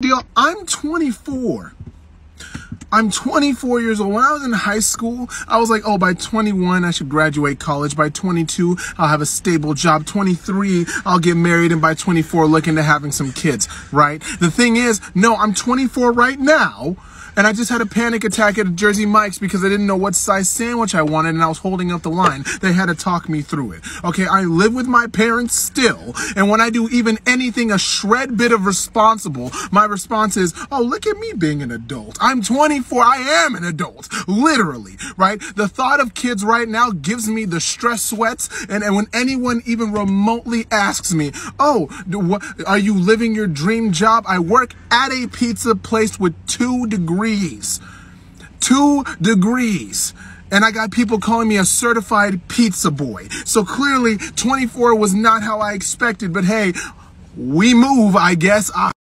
deal. I'm 24. I'm 24 years old. When I was in high school, I was like, oh, by 21, I should graduate college. By 22, I'll have a stable job. 23, I'll get married. And by 24, looking to having some kids, right? The thing is, no, I'm 24 right now. And I just had a panic attack at Jersey Mike's because I didn't know what size sandwich I wanted and I was holding up the line. They had to talk me through it. Okay, I live with my parents still. And when I do even anything a shred bit of responsible, my response is, oh, look at me being an adult. I'm 24. I am an adult. Literally, right? The thought of kids right now gives me the stress sweats. And, and when anyone even remotely asks me, oh, do, are you living your dream job? I work at a pizza place with two degrees degrees. Two degrees. And I got people calling me a certified pizza boy. So clearly 24 was not how I expected, but hey, we move, I guess. I